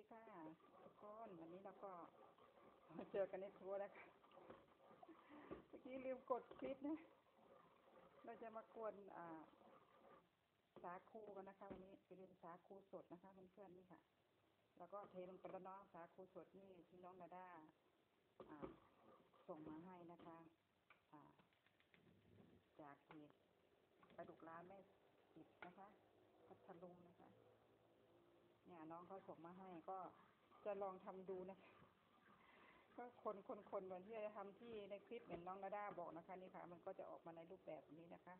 ดีค่ะทุกคนวันนี้เราก็มาเจอกันในครัวแล้วค่ะเมื่อกี้ลืมกดคลิปนะ เราจะมากวนอ่า สาคูกันนะคะ วันนี้เป็นสาคูสดนะคะเพื่อนๆนี่ค่ะ แล้วก็เทลงไปแล้วเนสาคูสดนี่ที่น้องดาด้าอ่า ส่งมาให้นะคะ อ่า จากเพจปลาดุกร้านแม่จิตนะคะพัทลุงนะ คะเนี่ยน้องเขาส่งมาให้ก็จะลองทำดูนะคะ ก็คนคนคนเหมือนที่จะทำที่ในคลิปเหมือนน้องนาดาบอกนะคะ นี่ค่ะ มันก็จะออกมาในรูปแบบนี้นะคะ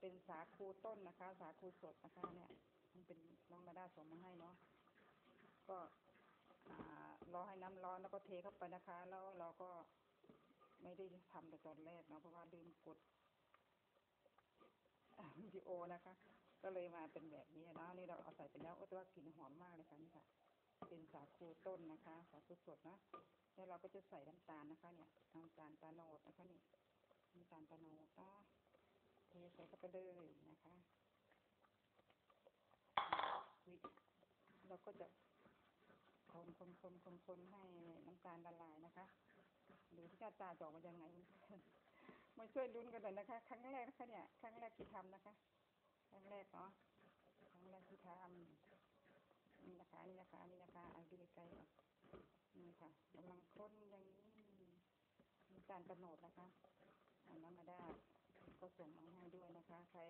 เป็นสาคูต้นนะคะ สาคูสดนะคะ เนี่ย มันเป็นน้องนาดาส่งมาให้เนาะก็รอให้น้ำร้อนแล้วก็เทเข้าไปนะคะ แล้วเราก็ไม่ได้ทำแต่ตอนแรกเนาะเพราะว่าลืมกดวิดีโอนะคะ ก็เลยมาเป็นแบบนี้นะนี่เราเอาใส่ไปแล้วโอ้แต่ว่ากลิ่นหอมมากเลยค่ะนี่ค่ะ เป็นสาคูต้นนะคะ สาคูสดนะแล้วเราก็จะใส่น้ำตาลนะคะ เนี่ยน้ำตาลตาโนดนะคะนี่น้ำตาลตาโนดนะเทใส่เข้าไปเลยนะคะวิเราก็จะคนคนคนคนคนให้น้ำตาลละลายนะคะดูที่หน้าตาจออกมายังไงมาช่วยลุ้นกันหน่อยนะคะ ครั้งแรกนะคะเนี่ย ครั้งแรกที่ทำนะคะ ครั้งแรกเนาะครั้งแรกที่ทำนี่นะคะนี่นะคะนี่นะคะเอาดูใกล้ๆอะนี่ค่ะกำลังค้นอย่างนี้มีการกำหนดนะคะอันนั้นมาได้ก็ส่งมาให้ด้วยนะคะ ใคร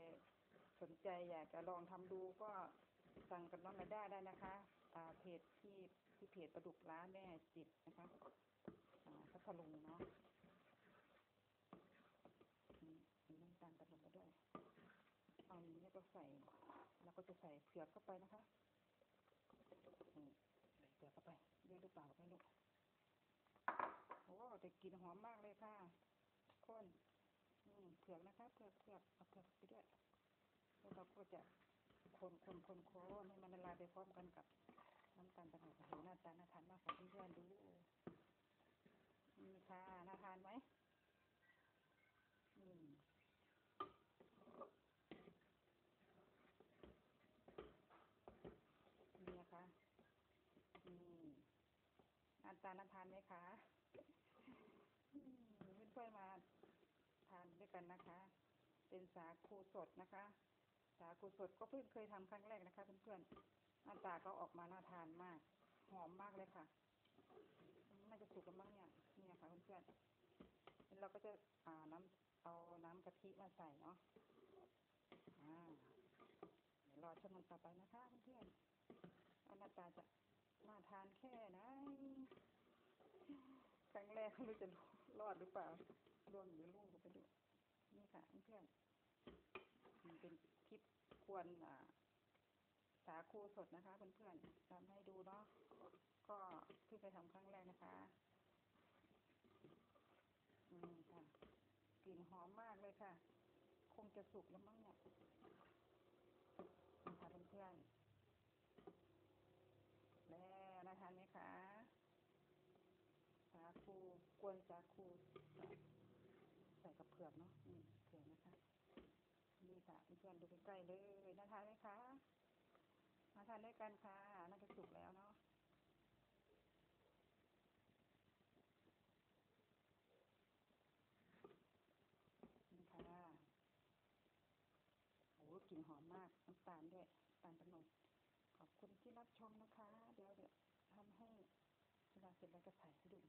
สนใจอยากจะลองทำดูก็สั่งกับน้องมาได้ได้นะคะอ่าเพจที่ที่เพจประดุกร้านแม่จิตนะคะ อ่าพัทลุงเนาะอืมมีน้ำตาลกระลงไปด้วย เอาอันนี้ก็ ใส่แล้วก็จะใส่เผือกเข้าไปนะคะนี่ใส่เผือกเข้าไปเยอะหรือเปล่าไม่รู้โอ้แต่กลิ่นหอมมากเลยค่ะข้นอืมเผือกนะคะเผือกเผือกเอาเผือกไปด้วยแล้วเราก็จะคนคนคนคนให้มันละลายไปพร้อมกันกับน้ำตาลตะโนดโอ้โหน้าตาน่าทานมากค่ะเพื่อนๆดูนี่ค่ะน่าทานไหมอืม นี่นะคะนี่ หน้าตาน่าทานไหมคะอืมเพื่อนมาทานด้วยกันนะคะ เป็นสาคูสดนะคะ สาคูสดก็เพิ่งเคยทำครั้งแรกนะคะเพื่อนๆหน้าตาก็ออกมาน่าทานมาก หอมมากเลยค่ะน่าจะสุกกันบ้างเนี่ยนี่ค่ะเพื่อนๆเราก็จะอ่าน้ำเอาน้ำกะทิมาใส่เนาะอ่าเดี๋ยวรอชมกันต่อไปนะคะเพื่อนๆว่าหน้าตาจะน่าทานแค่ไหน แรกไม่รู้จะรอดหรือเปล่าร่วงหรือลุ่งก็ไปดูนี่ค่ะเพื่อนมันเป็นคลิปควรอ่าสาคูสดนะคะเพื่อนๆทำให้ดูเนาะก็เพิ่งไปทำครั้งแรกนะคะ อืมค่ะ กลิ่นหอมมากเลยค่ะ คงจะสุกแล้วมั้งเนี่ยนี่ค่ะเพื่อนๆ แล้วน่าทานไหมคะ สาคู กวนสาคูใส่กับเผือกเนาะนี่เผือกนะคะนี่ค่ะเพื่อนดูใกล้ๆเลยน่าทานไหมคะมาทานด้วยกันค่ะน่าจะสุกแล้วเนาะนี่ค่ะโอ้กลิ่นหอมมากน้ำตาลด้วยน้ำตาลตนดขอบคุณที่รับชมนะคะ เดี๋ยวเดี๋ยวทำให้เวลาเสร็จแล้วก็ถ่ายให้ดู